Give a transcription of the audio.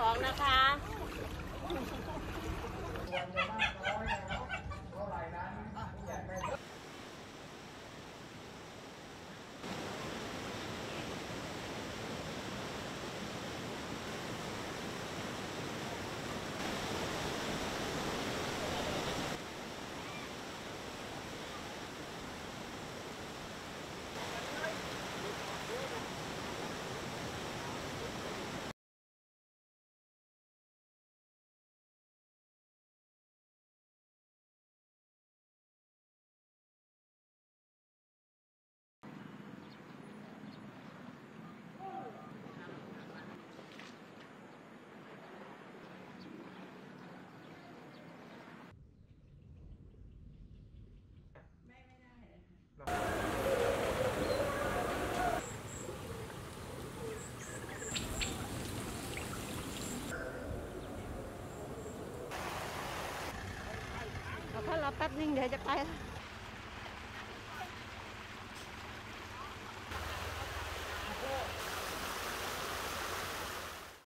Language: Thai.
ของนะคะ mepet nih diajak air.